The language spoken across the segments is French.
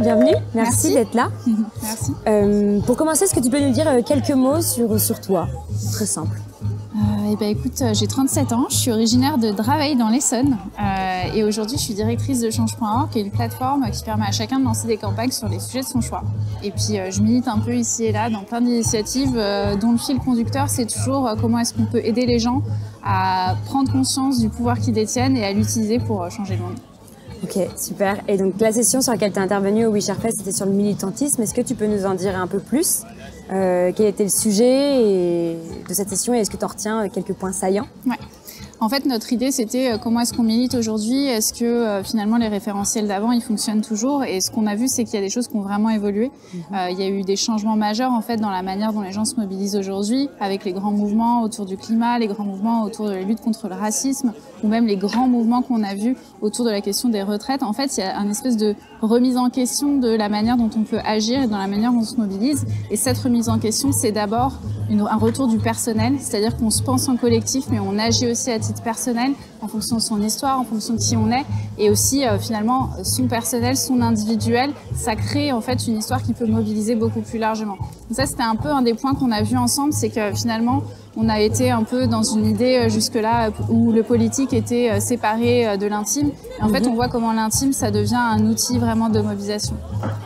Bienvenue. Merci, d'être là. Merci. Euh, pour commencer, est-ce que tu peux nous dire euh, quelques mots sur, sur toi? Très simple. Euh, eh ben, écoute, euh, j'ai 37 ans, je suis originaire de Draveil dans l'Essonne euh, et aujourd'hui je suis directrice de Change.org qui est une plateforme qui permet à chacun de lancer des campagnes sur les sujets de son choix. Et puis euh, je milite un peu ici et là dans plein d'initiatives dont le fil conducteur c'est toujours comment est-ce qu'on peut aider les gens à prendre conscience du pouvoir qu'ils détiennent et à l'utiliser pour changer le monde. Ok, super. Et donc la session sur laquelle tu es intervenue au Wisher Fest, c'était sur le militantisme. Est-ce que tu peux nous en dire un peu plus Euh, Quel était le sujet et- de cette session et est-ce que tu en retiens euh, quelques points saillants? En fait, notre idée, c'était euh, comment est-ce qu'on milite aujourd'hui? Est-ce que euh, finalement les référentiels d'avant, ils fonctionnent toujours? Et ce qu'on a vu, c'est qu'il y a des choses qui ont vraiment évolué. Euh, il y a eu des changements majeurs en fait dans la manière dont les gens se mobilisent aujourd'hui, avec les grands mouvements autour du climat, les grands mouvements autour de la lutte contre le racisme, ou même les grands mouvements qu'on a vus autour de la question des retraites. En fait, il y a une espèce de remise en question de la manière dont on peut agir et dans la manière dont on se mobilise. Et cette remise en question, c'est d'abord une- un retour du personnel, c'est-à-dire qu'on se pense en collectif, mais on agit aussi à titre personnel, en fonction de son histoire, en fonction de qui on est, et aussi euh, finalement son personnel, son individuel, ça crée en fait une histoire qui peut mobiliser beaucoup plus largement. Donc ça, c'était un peu un des points qu'on a vu ensemble, c'est que finalement, on a été un peu dans une idée euh, jusque-là où le politique était euh, séparé euh, de l'intime. En fait, on voit comment l'intime, ça devient un outil vraiment de mobilisation.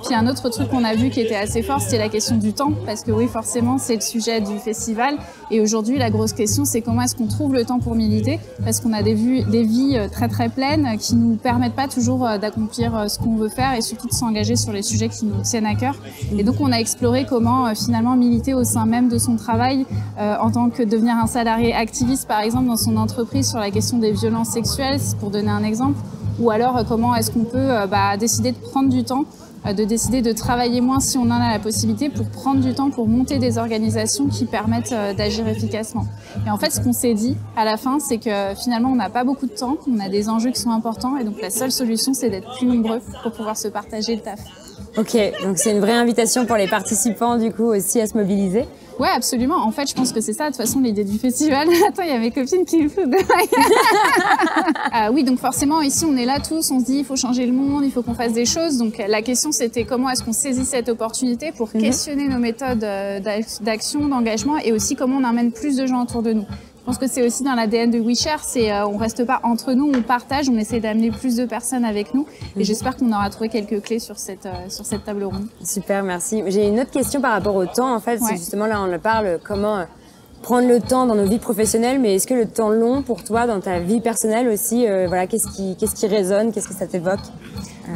Puis un autre truc qu'on a vu qui était assez fort, c'était la question du temps, parce que oui, forcément, c'est le sujet du festival. Et aujourd'hui, la grosse question, c'est comment est-ce qu'on trouve le temps pour militer, parce qu'on a des, vues, des vies très très pleines qui nous permettent pas toujours d'accomplir ce qu'on veut faire et surtout de s'engager sur les sujets qui nous tiennent à cœur. Et donc, on a exploré comment finalement militer au sein même de son travail, en tant que devenir un salarié activiste, par exemple, dans son entreprise sur la question des violences sexuelles, pour donner un exemple, ou alors euh, comment est-ce qu'on peut euh, bah, décider de prendre du temps euh, de décider de travailler moins si on en a la possibilité pour prendre du temps pour monter des organisations qui permettent d'agir efficacement. Et en fait, ce qu'on s'est dit à la fin, c'est que finalement, on n'a pas beaucoup de temps, on a des enjeux qui sont importants et donc la seule solution, c'est d'être plus nombreux pour pouvoir se partager le taf. Ok, donc c'est une vraie invitation pour les participants du coup aussi à se mobiliser. Ouais, absolument. En fait, je pense que c'est ça, de toute façon, l'idée du festival. Attends, il y a mes copines qui me foutent de Ah Oui, donc forcément, ici, on est là tous, on se dit, il faut changer le monde, il faut qu'on fasse des choses. Donc, la question, c'était comment est-ce qu'on saisit cette opportunité pour questionner nos méthodes euh, d'ac- d'action, d'engagement, et aussi comment on emmène plus de gens autour de nous. Je pense que c'est aussi dans l'ADN de WeShare, c'est euh, on reste pas entre nous, on partage, on essaie d'amener plus de personnes avec nous. Et j'espère qu'on aura trouvé quelques clés sur cette, euh, sur cette table ronde. Super, merci. J'ai une autre question par rapport au temps. En fait, c'est justement là, on le parle, comment euh, prendre le temps dans nos vies professionnelles, mais est-ce que le temps long pour toi, dans ta vie personnelle aussi, euh, voilà, qu'est-ce qui, qu'est-ce qui résonne, qu'est-ce que ça t'évoque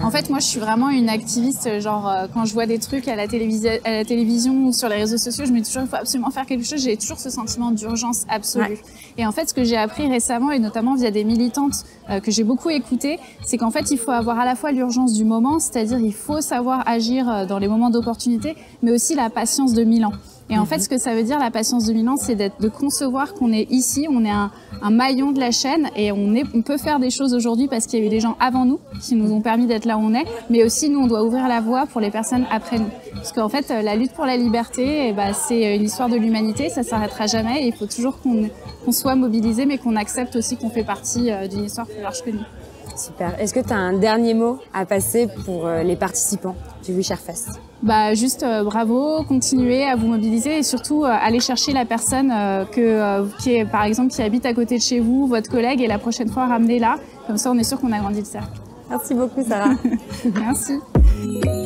En fait, moi, je suis vraiment une activiste. Genre, euh, quand je vois des trucs à la, à la télévision ou sur les réseaux sociaux, je me dis toujours, il faut absolument faire quelque chose. J'ai toujours ce sentiment d'urgence absolue. Ouais. Et en fait, ce que j'ai appris récemment, et notamment via des militantes euh, que j'ai beaucoup écoutées, c'est qu'en fait, il faut avoir à la fois l'urgence du moment, c'est-à-dire il faut savoir agir euh, dans les moments d'opportunité, mais aussi la patience de Milan. Et en fait, ce que ça veut dire, la patience de Milan, c'est d'être, de concevoir qu'on est ici, on est un, un maillon de la chaîne et on, est, on peut faire des choses aujourd'hui parce qu'il y a eu des gens avant nous qui nous ont permis d'être là où on est, mais aussi nous, on doit ouvrir la voie pour les personnes après nous. Parce qu'en fait, euh, la lutte pour la liberté, eh ben, c'est une histoire de l'humanité, ça s'arrêtera jamais et il faut toujours qu'on, qu'on soit mobilisé, mais qu'on accepte aussi qu'on fait partie euh, d'une histoire plus large que nous. Super. Est-ce que tu as un dernier mot à passer pour euh, les participants du WeShare Fest? Bah juste euh, bravo, continuez à vous mobiliser et surtout euh, allez chercher la personne euh, que qui est par exemple qui habite à côté de chez vous, votre collègue et la prochaine fois ramenez-la. Comme ça on est sûr qu'on a grandi le cercle. Merci beaucoup, Sarah. Merci.